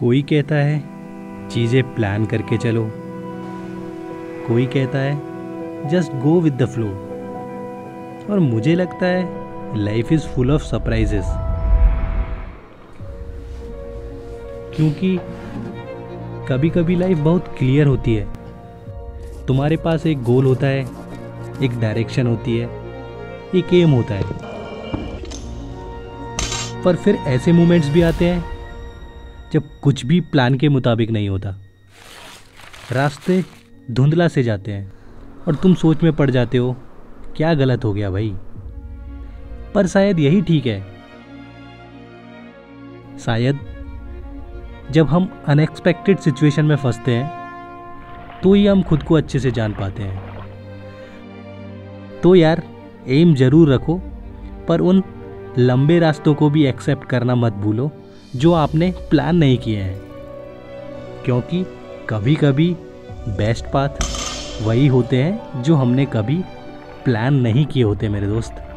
कोई कहता है, चीज़ें प्लान करके चलो। कोई कहता है just go with the flow और मुझे लगता है life is full of surprises क्योंकि कभी कभी लाइफ बहुत क्लियर होती है। तुम्हारे पास एक गोल होता है, एक डायरेक्शन होती है, एक एम होता है। पर फिर ऐसे मोमेंट्स भी आते हैं जब कुछ भी प्लान के मुताबिक नहीं होता। रास्ते धुंधला से जाते हैं और तुम सोच में पड़ जाते हो, क्या गलत हो गया भाई? पर शायद यही ठीक है। शायद जब हम अनएक्सपेक्टेड सिचुएशन में फंसते हैं तो ही हम खुद को अच्छे से जान पाते हैं। तो यार एम ज़रूर रखो, पर उन लंबे रास्तों को भी एक्सेप्ट करना मत भूलो। जो आपने प्लान नहीं किए हैं। क्योंकि कभी कभी बेस्ट पाथ वही होते हैं जो हमने कभी प्लान नहीं किए होते मेरे दोस्त।